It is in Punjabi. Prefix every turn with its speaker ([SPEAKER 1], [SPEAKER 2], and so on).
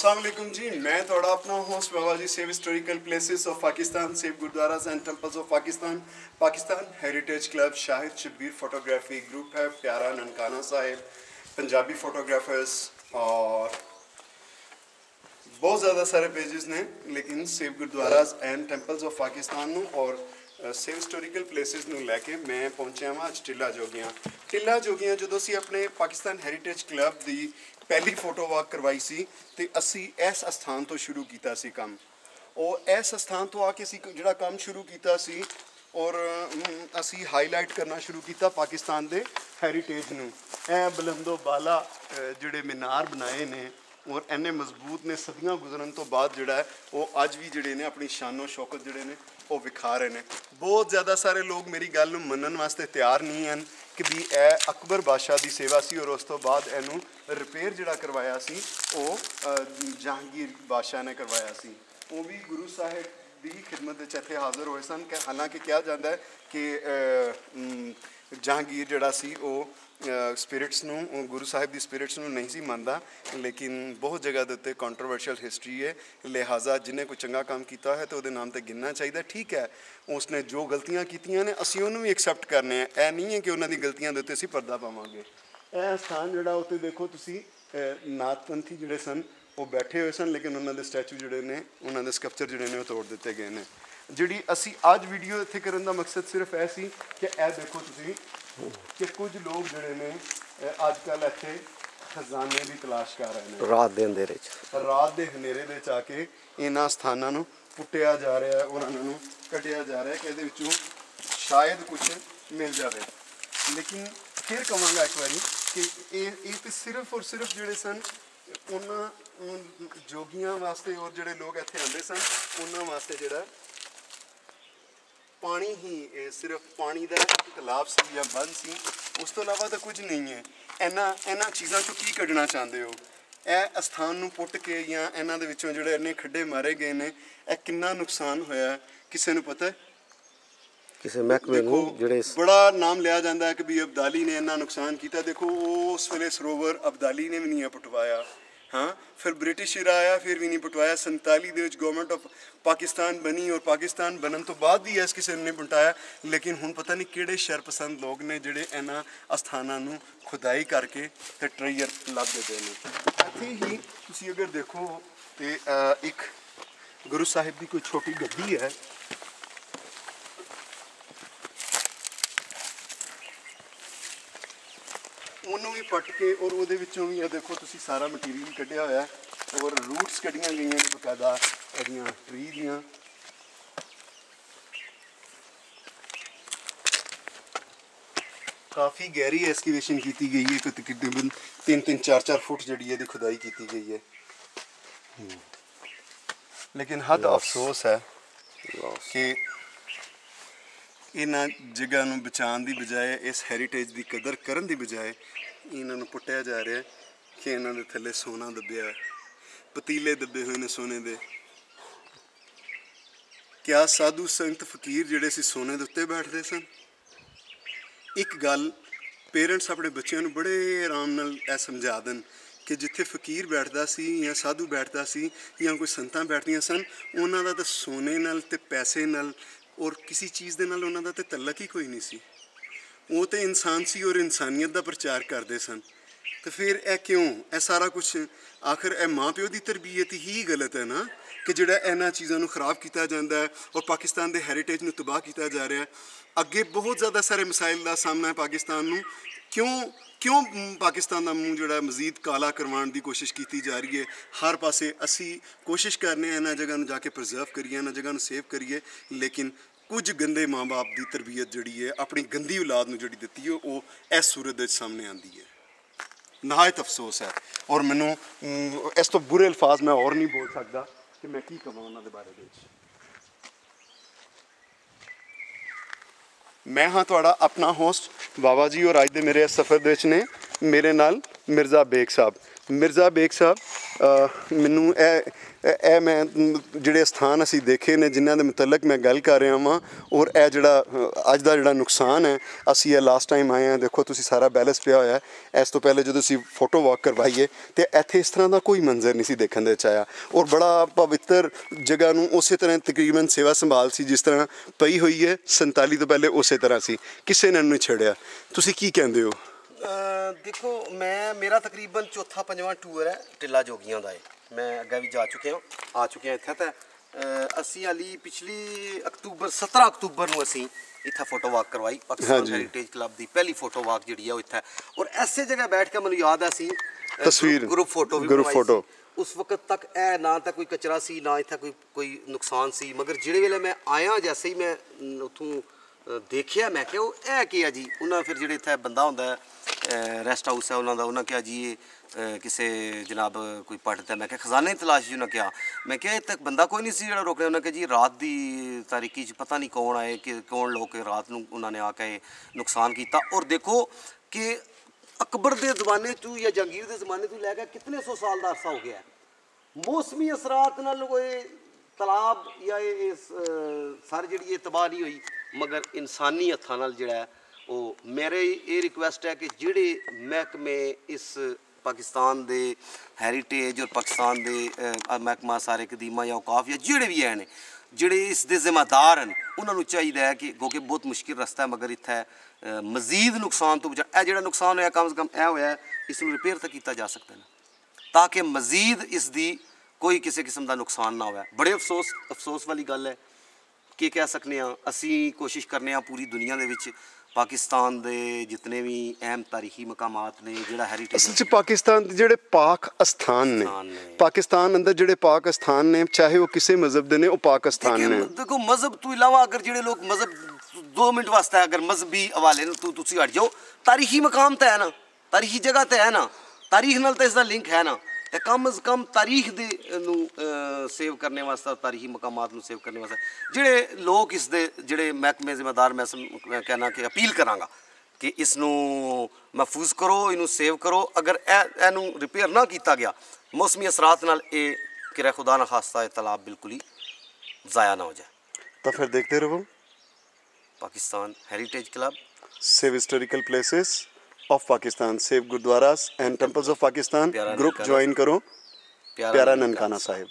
[SPEAKER 1] ਅਸਲਾਮੁਅਲੈਕੁਮ ਜੀ ਮੈਂ ਤੁਹਾਡਾ ਆਪਣਾ host Baba ji save historical places of Pakistan save gurdwaras and temples of Pakistan Pakistan heritage club Shahid Shabbir photography group ਹੈ ਪਿਆਰਾ ਨਨਕਾਣਾ ਸਾਹਿਬ ਪੰਜਾਬੀ ਫੋਟੋਗ੍ਰਾਫਰਸ ਔਰ ਬਹੁਤ ਜ਼ਿਆਦਾ ਸਾਰੇ ਪੇजेस ਨੇ ਲੇਕਿਨ save gurdwaras and temples of Pakistan ਨੂੰ ਔਰ ਸੇਵ ਹਿਸਟੋਰੀਕਲ ਪਲੇਸਿਸ ਨੂੰ ਲੈ ਕੇ ਮੈਂ ਪਹੁੰਚਿਆ ਹਾਂ ਅੱਜ ਟਿੱਲਾ ਜੋਗੀਆਂ ਟਿੱਲਾ ਜੋਗੀਆਂ ਜਦੋਂ ਅਸੀਂ ਆਪਣੇ ਪਾਕਿਸਤਾਨ ਹੈਰੀਟੇਜ ਕਲੱਬ ਦੀ ਪਹਿਲੀ ਫੋਟੋ ਵਾਕ ਕਰਵਾਈ ਸੀ ਤੇ ਅਸੀਂ ਇਸ ਸਥਾਨ ਤੋਂ ਸ਼ੁਰੂ ਕੀਤਾ ਸੀ ਕੰਮ। ਉਹ ਇਸ ਸਥਾਨ ਤੋਂ ਆ ਕੇ ਅਸੀਂ ਜਿਹੜਾ ਕੰਮ ਸ਼ੁਰੂ ਕੀਤਾ ਸੀ ਔਰ ਅਸੀਂ ਹਾਈਲਾਈਟ ਕਰਨਾ ਸ਼ੁਰੂ ਕੀਤਾ ਪਾਕਿਸਤਾਨ ਦੇ ਹੈਰੀਟੇਜ ਨੂੰ। ਇਹ ਬਲੰਦੋ ਬਾਲਾ ਜਿਹੜੇ ਮੀਨਾਰ ਬਣਾਏ ਨੇ ਔਰ ਇੰਨੇ ਮਜ਼ਬੂਤ ਨੇ, ਸਦੀਆਂ ਗੁਜ਼ਰਨ ਤੋਂ ਬਾਅਦ ਜਿਹੜਾ ਉਹ ਅੱਜ ਵੀ ਜਿਹੜੇ ਨੇ, ਆਪਣੀ ਸ਼ਾਨੋ ਸ਼ੌਕਤ ਜਿਹੜੇ ਨੇ, ਉਹ ਵਿਖਾ ਰਹੇ ਨੇ। ਬਹੁਤ ਜ਼ਿਆਦਾ ਸਾਰੇ ਲੋਕ ਮੇਰੀ ਗੱਲ ਨੂੰ ਮੰਨਣ ਵਾਸਤੇ ਤਿਆਰ ਨਹੀਂ ਹਨ। ਕਿ ਵੀ ਇਹ ਅਕਬਰ ਬਾਦਸ਼ਾਹ ਦੀ ਸੇਵਾ ਸੀ ਔਰ ਉਸ ਤੋਂ ਬਾਅਦ ਇਹਨੂੰ ਰਿਪੇਅਰ ਜਿਹੜਾ ਕਰਵਾਇਆ ਸੀ, ਉਹ ਜਹਾਂਗੀਰ ਬਾਦਸ਼ਾਹ ਨੇ ਕਰਵਾਇਆ ਸੀ। ਉਹ ਵੀ ਗੁਰੂ ਸਾਹਿਬ ਦੀ ਖਿਦਮਤ ਵਿੱਚ ਇੱਥੇ ਹਾਜ਼ਰ ਹੋਏ ਸਨ ਕਿ ਹਾਲਾਂਕਿ ਕਿਹਾ ਜਾਂਦਾ ਹੈ ਕਿ ਜਹਾਂਗੀਰ ਜਿਹੜਾ ਸੀ, ਉਹ ਸਪਿਰਿਟਸ ਨੂੰ ਉਹ ਗੁਰੂ ਸਾਹਿਬ ਦੀ ਸਪਿਰਿਟਸ ਨੂੰ ਨਹੀਂ ਸੀ ਮੰਨਦਾ ਲੇਕਿਨ ਬਹੁਤ ਜਗ੍ਹਾ ਦੇ ਉੱਤੇ ਕੰਟਰੋਵਰਸ਼ੀਅਲ ਹਿਸਟਰੀ ਹੈ। ਲਿਹਾਜ਼ਾ ਜਿਹਨੇ ਕੋਈ ਚੰਗਾ ਕੰਮ ਕੀਤਾ ਹੈ ਤੇ ਉਹਦੇ ਨਾਮ ਤੇ ਗਿਣਨਾ ਚਾਹੀਦਾ। ਠੀਕ ਹੈ ਉਸਨੇ ਜੋ ਗਲਤੀਆਂ ਕੀਤੀਆਂ ਨੇ ਅਸੀਂ ਉਹਨੂੰ ਵੀ ਐਕਸੈਪਟ ਕਰਨੇ ਆ। ਇਹ ਨਹੀਂ ਹੈ ਕਿ ਉਹਨਾਂ ਦੀ ਗਲਤੀਆਂ ਦੇ ਉੱਤੇ ਅਸੀਂ ਪਰਦਾ ਪਾਵਾਂਗੇ। ਇਹ ਸਥਾਨ ਜਿਹੜਾ ਉੱਤੇ ਦੇਖੋ ਤੁਸੀਂ ਅਹ, ਨਾਥਪੰਥੀ ਜਿਹੜੇ ਸਨ ਉਹ ਬੈਠੇ ਹੋਏ ਸਨ ਲੇਕਿਨ ਉਹਨਾਂ ਦੇ ਸਟੈਚੂ ਜਿਹੜੇ ਨੇ ਉਹਨਾਂ ਦੇ ਸਕਲਪਚਰ ਜਿਹੜੇ ਨੇ ਉਹ ਤੋੜ ਦਿੱਤੇ ਗਏ ਨੇ। ਜਿਹੜੀ ਅਸੀਂ ਅੱਜ ਵੀਡੀਓ ਇੱਥੇ ਕਰਨ ਦਾ ਮਕਸਦ ਸਿਰਫ ਇਹ ਸੀ ਕਿ ਇਹ ਦੇਖੋ ਤੁਸੀਂ ਕਿ ਕੁਝ ਲੋਕ ਜਿਹੜੇ ਨੇ ਅੱਜ ਕੱਲ ਇੱਥੇ ਖਜ਼ਾਨੇ ਦੀ ਤਲਾਸ਼ ਕਰ ਰਹੇ ਨੇ।
[SPEAKER 2] ਰਾਤ ਦੇ ਅੰਧੇਰੇ 'ਚ।
[SPEAKER 1] ਰਾਤ ਦੇ ਹਨੇਰੇ ਦੇ ਵਿੱਚ ਆ ਕੇ ਇਹਨਾਂ ਸਥਾਨਾਂ ਨੂੰ ਪੁੱਟਿਆ ਜਾ ਰਿਹਾ ਹੈ ਇਹਨਾਂ ਨੂੰ ਕੱਢਿਆ ਜਾ ਰਿਹਾ ਹੈ ਕਿ ਇਹਦੇ ਵਿੱਚੋਂ ਸ਼ਾਇਦ ਕੁਝ ਮਿਲ ਜਾਵੇ। ਲੇਕਿਨ ਫਿਰ ਕਵਾਂਗਾ ਇੱਕ ਵਾਰੀ ਕਿ ਇਹ ਇਹ ਤੇ ਸਿਰਫ ਔਰ ਸਿਰਫ ਜਿਹੜੇ ਸਨ ਉਹਨਾਂ ਜੋਗੀਆਂ ਵਾਸਤੇ ਔਰ ਜਿਹੜੇ ਲੋਕ ਇੱਥੇ ਆਉਂਦੇ ਸਨ ਉਹਨਾਂ ਵਾਸਤੇ ਜਿਹੜਾ ਪਾਣੀ ਹੀ ਸਿਰਫ ਪਾਣੀ ਦਾ ਤਲਾਬ ਸੀ ਜਾਂ ਬੰਦ ਸੀ ਉਸ ਤੋਂ ਇਲਾਵਾ ਤਾਂ ਕੁਝ ਨਹੀਂ ਹੈ। ਇਹਨਾਂ ਇਹਨਾਂ ਚੀਜ਼ਾਂ ਚੋਂ ਕੀ ਕੱਢਣਾ ਚਾਹੁੰਦੇ ਹੋ? ਇਹ ਅਸਥਾਨ ਨੂੰ ਪੁੱਟ ਕੇ ਜਾਂ ਇਹਨਾਂ ਦੇ ਵਿੱਚੋਂ ਜਿਹੜੇ ਇੰਨੇ ਖੱਡੇ ਮਾਰੇ ਗਏ ਨੇ ਇਹ ਕਿੰਨਾ ਨੁਕਸਾਨ ਹੋਇਆ? ਕਿਸੇ ਨੂੰ ਪਤਾ
[SPEAKER 2] ਕਿਸੇ ਮਹਿਕਮੇ ਨੂੰ ਜਿਹੜੇ
[SPEAKER 1] ਬੜਾ ਨਾਮ ਲਿਆ ਜਾਂਦਾ ਹੈ ਕਿ ਵੀ ਅਬਦਾਲੀ ਨੇ ਇੰਨਾ ਨੁਕਸਾਨ ਕੀਤਾ। ਦੇਖੋ ਉਸ ਵੇਲੇ ਸਰੋਵਰ ਅਬਦਾਲੀ ਨੇ ਵੀ ਨਹੀਂ ਪਟਵਾਇਆ। ਹਾਂ, ਫਿਰ ਬ੍ਰਿਟਿਸ਼ ਇਰਾ ਆਇਆ, ਫਿਰ ਵੀ ਨਹੀਂ ਪਟਵਾਇਆ। 47 ਦੇ ਵਿੱਚ ਗਵਰਨਮੈਂਟ ਆਫ ਪਾਕਿਸਤਾਨ ਬਣੀ ਔਰ ਪਾਕਿਸਤਾਨ ਬਣਨ ਤੋਂ ਬਾਅਦ ਵੀ ਇਸ ਕਿਸੇ ਨੇ ਪਟਾਇਆ ਲੇਕਿਨ ਹੁਣ ਪਤਾ ਨਹੀਂ ਕਿਹੜੇ ਸ਼ਰਪਸੰਦ ਲੋਕ ਨੇ ਜਿਹੜੇ ਇਹਨਾਂ ਅਸਥਾਨਾਂ ਨੂੰ ਖੁਦਾਈ ਕਰਕੇ ਤੇ ਟ੍ਰੇਜਰ ਲੱਭ ਦਿੰਦੇ ਨੇ। ਇੱਥੇ ਹੀ ਤੁਸੀਂ ਅਗਰ ਦੇਖੋ ਤੇ ਇੱਕ ਗੁਰੂ ਸਾਹਿਬ ਦੀ ਕੋਈ ਛੋਟੀ ਗੱਡੀ ਹੈ। ਉਹਨੂੰ ਵੀ ਪੱਟ ਕੇ ਔਰ ਉਹਦੇ ਵਿੱਚੋਂ ਵੀ ਇਹ ਦੇਖੋ ਤੁਸੀਂ ਸਾਰਾ ਮਟੀਰੀਅਲ ਕੱਢਿਆ ਹੋਇਆ ਹੈ। ਔਰ ਰੂਟਸ ਕੱਢੀਆਂ ਗਈਆਂ ਨੇ ਬਕਾਇਦਾ ਇਹਦੀਆਂ ਟਰੀ ਦੀਆਂ। ਕਾਫੀ ਗਹਿਰੀ ਐਸਕੇਵੇਸ਼ਨ ਕੀਤੀ ਗਈ ਹੈ। ਤਕਰੀਬਨ 3-3 4-4 ਫੁੱਟ ਜਿਹੜੀ ਇਹਦੀ ਖੁਦਾਈ ਕੀਤੀ ਗਈ ਹੈ। ਲੇਕਿਨ ਹੱਦ ਅਫਸੋਸ ਹੈ ਕਿ ਇਹਨਾਂ ਜਗ੍ਹਾ ਨੂੰ ਬਚਾਉਣ ਦੀ ਬਜਾਏ, ਇਸ ਹੈਰੀਟੇਜ ਦੀ ਕਦਰ ਕਰਨ ਦੀ ਬਜਾਏ ਇਹਨਾਂ ਨੂੰ ਪੁੱਟਿਆ ਜਾ ਰਿਹਾ ਕਿ ਇਹਨਾਂ ਦੇ ਥੱਲੇ ਸੋਨਾ ਦੱਬਿਆ ਪਤੀਲੇ ਦੱਬੇ ਹੋਏ ਨੇ ਸੋਨੇ ਦੇ। ਕਿਆ ਸਾਧੂ ਸੰਤ ਫਕੀਰ ਜਿਹੜੇ ਸੀ ਸੋਨੇ ਦੇ ਉੱਤੇ ਬੈਠਦੇ ਸਨ? ਇੱਕ ਗੱਲ ਪੇਰੈਂਟਸ ਆਪਣੇ ਬੱਚਿਆਂ ਨੂੰ ਬੜੇ ਆਰਾਮ ਨਾਲ ਇਹ ਸਮਝਾ ਦੇਣ ਕਿ ਜਿੱਥੇ ਫਕੀਰ ਬੈਠਦਾ ਸੀ ਜਾਂ ਸਾਧੂ ਬੈਠਦਾ ਸੀ ਜਾਂ ਕੋਈ ਸੰਤਾਂ ਬੈਠਦੀਆਂ ਸਨ, ਉਹਨਾਂ ਦਾ ਤਾਂ ਸੋਨੇ ਨਾਲ ਤੇ ਪੈਸੇ ਨਾਲ ਔਰ ਕਿਸੇ ਚੀਜ਼ ਦੇ ਨਾਲ ਉਹਨਾਂ ਦਾ ਤੇ ਤਲਕ ਹੀ ਕੋਈ ਨਹੀਂ ਸੀ। ਉਹ ਤੇ ਇਨਸਾਨ ਸੀ ਔਰ ਇਨਸਾਨੀਅਤ ਦਾ ਪ੍ਰਚਾਰ ਕਰਦੇ ਸਨ। ਤੇ ਫਿਰ ਇਹ ਕਿਉਂ? ਇਹ ਸਾਰਾ ਕੁਝ ਆਖਰ ਇਹ ਮਾਪਿਓ ਦੀ ਤਰਬੀਅਤ ਹੀ ਗਲਤ ਹੈ ਨਾ ਕਿ ਜਿਹੜਾ ਇਹਨਾਂ ਚੀਜ਼ਾਂ ਨੂੰ ਖਰਾਬ ਕੀਤਾ ਜਾਂਦਾ ਹੈ ਔਰ ਪਾਕਿਸਤਾਨ ਦੇ ਹੈਰੀਟੇਜ ਨੂੰ ਤਬਾਹ ਕੀਤਾ ਜਾ ਰਿਹਾ ਹੈ। ਅੱਗੇ ਬਹੁਤ ਜ਼ਿਆਦਾ ਸਾਰੇ ਮਸਾਇਲ ਦਾ ਸਾਹਮਣਾ ਹੈ ਪਾਕਿਸਤਾਨ ਨੂੰ। ਕਿਉਂ? ਕਿਉਂ ਪਾਕਿਸਤਾਨ ਦਾ ਮੂੰਹ ਜਿਹੜਾ ਮਜ਼ੀਦ ਕਾਲਾ ਕਰਵਾਉਣ ਦੀ ਕੋਸ਼ਿਸ਼ ਕੀਤੀ ਜਾ ਰਹੀ ਹੈ? ਹਰ ਪਾਸੇ ਅਸੀਂ ਕੋਸ਼ਿਸ਼ ਕਰਨੇ ਆ ਇਹਨਾਂ ਜਗ੍ਹਾ ਨੂੰ ਜਾ ਕੇ ਪ੍ਰੀਜ਼ਰਵ ਕਰੀਏ, ਇਹਨਾਂ ਜਗ੍ਹਾ ਨੂੰ ਸੇਵ ਕਰੀਏ, ਲੇਕਿਨ ਕੁਝ ਗੰਦੇ ਮਾਂ-ਬਾਪ ਦੀ ਤਰਬੀਅਤ ਜਿਹੜੀ ਹੈ, ਆਪਣੀ ਗੰਦੀ ਔਲਾਦ ਨੂੰ ਜਿਹੜੀ ਦਿੱਤੀ ਹੈ, ਉਹ ਇਸ ਸੂਰਤ ਦੇ ਸਾਹਮਣੇ ਆਂਦੀ ਹੈ। ਨਹਾਇਤ ਅਫਸੋਸ ਹੈ। ਔਰ ਮੈਨੂੰ ਇਸ ਤੋਂ ਬੁਰੇ ਅਲਫਾਜ਼ ਮੈਂ ਹੋਰ ਨਹੀਂ ਬੋਲ ਸਕਦਾ ਕਿ ਮੈਂ ਕੀ ਕਹਾਂ ਉਹਨਾਂ ਦੇ ਬਾਰੇ ਵਿੱਚ। ਮੈਂ ਹਾਂ ਤੁਹਾਡਾ ਆਪਣਾ ਹੋਸਟ ਬਾਬਾ ਜੀ, ਔਰ ਅੱਜ ਦੇ ਮੇਰੇ ਇਸ ਸਫ਼ਰ ਦੇ ਵਿੱਚ ਨੇ, ਮੇਰੇ ਨਾਲ ਮਿਰਜ਼ਾ ਬੇਗ ਸਾਹਿਬ। ਮਿਰਜ਼ਾ ਬੇਗ ਸਾਹਿਬ ਮੈਨੂੰ ਇਹ, ਇਹ- ਮੈਂ, ਜਿਹੜੇ ਸਥਾਨ ਅਸੀਂ ਦੇਖੇ ਨੇ, ਜਿਨ੍ਹਾਂ ਦੇ ਮੁਤਲਕ ਮੈਂ ਗੱਲ ਕਰ ਰਿਹਾ ਵਾਂ, ਔਰ ਇਹ ਜਿਹੜਾ ਅੱਜ ਦਾ ਜਿਹੜਾ ਨੁਕਸਾਨ ਹੈ, ਅਸੀਂ ਇਹ ਲਾਸਟ ਟਾਈਮ ਆਏ ਹਾਂ, ਦੇਖੋ ਤੁਸੀਂ ਸਾਰਾ ਬੈਲੈਂਸ ਪਿਆ ਹੋਇਆ ਹੈ। ਇਸ ਤੋਂ ਪਹਿਲੇ ਜਦੋਂ ਅਸੀਂ ਫੋਟੋ ਵਾਕ ਕਰਵਾਈਏ, ਤੇ ਇੱਥੇ ਇਸ ਤਰ੍ਹਾਂ ਦਾ ਕੋਈ ਮੰਜ਼ਰ ਨਹੀਂ ਸੀ ਦੇਖਣ ਦੇ ਵਿੱਚ ਆਇਆ। ਔਰ ਬੜਾ ਪਵਿੱਤਰ ਜਗ੍ਹਾ ਨੂੰ ਉਸੇ ਤਰ੍ਹਾਂ ਤਕਰੀਬਨ ਸੇਵਾ ਸੰਭਾਲ ਸੀ, ਜਿਸ ਤਰ੍ਹਾਂ ਪਈ ਹੋਈ ਹੈ 47 ਤੋਂ ਪਹਿਲੇ ਉਸੇ ਤਰ੍ਹਾਂ ਸੀ। ਕਿਸੇ ਨੇ ਨਹੀਂ ਛੇੜਿਆ। ਤੁਸੀਂ ਕੀ ਕਹਿੰਦੇ ਹੋ?
[SPEAKER 3] ਦੇਖੋ ਮੈਂ ਮੇਰਾ ਤਕਰੀਬਨ ਚੌਥਾ ਪੰਜਵਾਂ ਟੂਰ ਹੈ ਟਿੱਲਾ ਜੋਗੀਆਂ ਦਾ ਹੈ ਮੈਂ ਅੱਗੇ ਵੀ ਜਾ ਚੁੱਕਿਆ ਆ ਚੁੱਕਿਆ ਇੱਥੇ ਤਾਂ ਅਸੀਂ ਹਾਲੀ ਪਿਛਲੀ ਅਕਤੂਬਰ 17 ਅਕਤੂਬਰ ਨੂੰ ਅਸੀਂ ਇੱਥੇ ਫੋਟੋ ਵਾਕ ਕਰਵਾਈ ਪਾਕਿਸਤਾਨ। ਹੈਰੀਟੇਜ ਕਲੱਬ ਦੀ ਪਹਿਲੀ ਫੋਟੋ ਵਾਕ ਜਿਹੜੀ ਆ ਉਹ ਇੱਥੇ ਹੈ। ਔਰ ਐਸੇ ਜਗ੍ਹਾ ਬੈਠ ਕੇ ਮੈਨੂੰ ਯਾਦ ਹੈ ਅਸੀਂ ਅਹ,
[SPEAKER 1] ਤਸਵੀਰ,
[SPEAKER 3] ਗਰੁੱਪ ਫੋਟੋ ਵੀ
[SPEAKER 1] ਗਰੁੱਪ
[SPEAKER 3] ਸੀ।
[SPEAKER 1] ਫੋਟੋ।
[SPEAKER 3] ਉਸ ਵਕਤ ਤੱਕ ਇਹ ਨਾ ਤਾਂ ਕੋਈ ਕਚਰਾ ਸੀ ਨਾ ਇੱਥੇ ਕੋਈ ਕੋਈ ਨੁਕਸਾਨ ਸੀ ਮਗਰ ਜਿਹੜੇ ਵੇਲੇ ਮੈਂ ਆਇਆ ਜੈਸੇ ਹੀ ਮੈਂ ਉੱਥੋਂ ਦੇਖਿਆ ਮੈਂ ਕਿਹਾ ਉਹ ਇਹ ਕੀ ਹੈ ਜੀ ਉਹਨਾਂ ਫਿਰ ਜਿਹੜੇ ਇੱਥੇ ਬੰਦਾ ਹੁੰਦਾ ਹੈ ਰੈਸਟ ਹਾਊਸ ਹੈ ਉਹਨਾਂ ਦਾ ਉਹਨਾਂ ਕਿਹਾ ਜੀ ਇਹ ਕਿਸੇ ਜਨਾਬ ਕੋਈ ਪੱਟ ਤੇ ਮੈਂ ਕਿਹਾ ਖਜ਼ਾਨੇ ਦੀ ਤਲਾਸ਼ ਜੀ ਉਹਨਾਂ ਕਿਹਾ। ਮੈਂ ਕਿਹਾ ਇਹ ਤੱਕ ਬੰਦਾ ਕੋਈ ਨਹੀਂ ਸੀ ਜਿਹੜਾ ਰੋਕ ਰਿਹਾ। ਉਹਨਾਂ ਕਿਹਾ ਜੀ ਰਾਤ ਦੀ ਤਾਰੀਕੀ 'ਚ ਪਤਾ ਨਹੀਂ ਕੌਣ ਆਏ ਕਿ ਕੌਣ ਲੋਕ ਰਾਤ ਨੂੰ ਉਹਨਾਂ ਨੇ ਆ ਕੇ ਨੁਕਸਾਨ ਕੀਤਾ। ਔਰ ਦੇਖੋ ਕਿ ਅਕਬਰ ਦੇ ਜ਼ਮਾਨੇ ਤੋਂ ਜਾਂ ਜੰਗੀਰ ਦੇ ਜ਼ਮਾਨੇ ਤੋਂ ਲੈ ਕੇ ਕਿਤਨੇ ਸੌ ਸਾਲ ਦਾ ਅਰਸਾ ਹੋ ਗਿਆ ਮੌਸਮੀ ਅਸਰਾਤ ਨਾਲ ਕੋਈ ਤਲਾਬ ਜਾਂ ਇਹ ਇਸ, ਸਾਰੀ ਜਿਹੜੀ ਇਹ ਤਬਾਹ ਨਹੀਂ ਹੋਈ ਮਗਰ ਇਨਸਾਨੀ ਹੱਥਾਂ ਨਾਲ ਜਿਹੜਾ ਉਹ ਮੇਰੇ ਇਹ ਰਿਕੁਐਸਟ ਹੈ ਕਿ ਜਿਹੜੇ ਮਹਿਕਮੇ ਇਸ ਪਾਕਿਸਤਾਨ ਦੇ ਹੈਰੀਟੇਜ ਔਰ ਪਾਕਿਸਤਾਨ ਦੇ ਮਹਿਕਮਾ ਸਾਰੇ ਕਦੀਮਾ ਜਾਂ ਔਕਾਫ ਜਾਂ ਜਿਹੜੇ ਵੀ ਹੈ ਨੇ ਜਿਹੜੇ ਇਸ ਦੇ ਜ਼ਿੰਮੇਦਾਰ ਹਨ ਉਹਨਾਂ ਨੂੰ ਚਾਹੀਦਾ ਹੈ ਕਿ ਕਿਉਂਕਿ ਬਹੁਤ ਮੁਸ਼ਕਿਲ ਰਸਤਾ ਹੈ ਮਗਰ ਇੱਥੇ ਮਜ਼ੀਦ ਨੁਕਸਾਨ ਤੋਂ ਬਚਾ ਇਹ ਜਿਹੜਾ ਨੁਕਸਾਨ ਹੋਇਆ ਕਮ ਸੇ ਕਮ ਇਹ ਹੋਇਆ ਹੈ, ਇਸ ਨੂੰ ਰਿਪੇਅਰ ਤਾਂ ਕੀਤਾ ਜਾ ਸਕਦਾ ਹੈ ਤਾਂ ਕਿ ਮਜ਼ੀਦ ਇਸ ਦੀ ਕੋਈ ਕਿਸੇ ਕਿਸਮ ਦਾ ਨੁਕਸਾਨ ਨਾ ਹੋਵੇ। ਬੜੇ ਅਫਸੋਸ ਅਫਸੋਸ ਵਾਲੀ ਗੱਲ ਹੈ ਕਿ ਕਹਿ ਸਕਨੇ ਆ ਅਸੀਂ ਕੋਸ਼ਿਸ਼ ਕਰਨੇ ਆ ਪੂਰੀ ਦੁਨੀਆ ਦੇ ਵਿੱਚ ਪਾਕਿਸਤਾਨ ਦੇ ਜਿਤਨੇ ਵੀ ਅਹਿਮ ਤਾਰੀਖੀ ਮਕਾਮਾਤ ਨੇ ਜਿਹੜਾ
[SPEAKER 1] ਅਸਲ
[SPEAKER 3] ਹੈਰੀਟੇਜ
[SPEAKER 1] 'ਚ ਪਾਕਿਸਤਾਨ ਦੇ ਜਿਹੜੇ ਪਾਕ ਅਸਥਾਨ ਨੇ
[SPEAKER 3] ਅਸਥਾਨ ਨੇ।
[SPEAKER 1] ਪਾਕਿਸਤਾਨ ਅੰਦਰ ਜਿਹੜੇ ਪਾਕ ਅਸਥਾਨ ਨੇ ਚਾਹੇ ਉਹ ਕਿਸੇ ਮਜ਼ਹਬ ਦੇ ਨੇ ਉਹ ਪਾਕ ਅਸਥਾਨ ਨੇ।
[SPEAKER 3] ਦੇਖੋ ਮਜ਼ਹਬ ਤੋਂ ਇਲਾਵਾ ਅਗਰ ਜਿਹੜੇ ਲੋਕ ਮਜ਼ਹਬ 2 ਮਿੰਟ ਵਾਸਤੇ ਅਗਰ ਮਜ਼ਹਬੀ ਹਵਾਲੇ ਨੂੰ ਤੂੰ ਤੁਸੀਂ ਹਟ ਜਾਓ ਤਾਰੀਖੀ ਮਕਾਮ ਤਾਂ ਹੈ ਨਾ ਤਾਰੀਖੀ ਜਗ੍ਹਾ ਤੇ ਹੈ ਨਾ ਤਾਰੀਖ ਨਾਲ ਤਾਂ ਇਸ ਦਾ ਲਿੰਕ ਹੈ ਨਾ। ਤੇ ਕਮ ਅਜ਼ ਕਮ ਤਾਰੀਖ ਦੇ ਨੂੰ ਸੇਵ ਕਰਨੇ ਵਾਸਤੇ ਤਾਰੀਖੀ ਮਕਾਮਾਤ ਨੂੰ ਸੇਵ ਕਰਨੇ ਵਾਸਤੇ। ਜਿਹੜੇ ਲੋਕ ਇਸ ਦੇ ਜਿਹੜੇ ਮਹਿਕਮੇ ਜ਼ਿੰਮੇਦਾਰ ਮੈਂ ਕਹਿਣਾ ਕਿ ਅਪੀਲ ਕਰਾਂਗਾ ਕਿ ਇਸ ਨੂੰ ਮਹਿਫੂਜ਼ ਕਰੋ ਇਹਨੂੰ ਸੇਵ ਕਰੋ। ਅਗਰ ਇਹ ਇਹਨੂੰ ਰਿਪੇਅਰ ਨਾ ਕੀਤਾ ਗਿਆ ਮੌਸਮੀ ਅਸਰਾਤ ਨਾਲ ਇਹ ਕਿਰਾ ਖੁਦਾ ਨਾ ਖਾਸਤਾ ਇਹ ਤਾਲਾਬ ਬਿਲਕੁਲ ਹੀ ਜ਼ਾਇਆ ਨਾ ਹੋ ਜਾਏ।
[SPEAKER 1] ਤਾਂ ਫਿਰ ਦੇਖਦੇ ਰਹੋ।
[SPEAKER 3] Pakistan heritage club
[SPEAKER 1] Save historical places of Pakistan, save Gurdwaras and temples of Pakistan. Group join karo.
[SPEAKER 3] Pyara
[SPEAKER 1] Nankana Sahib.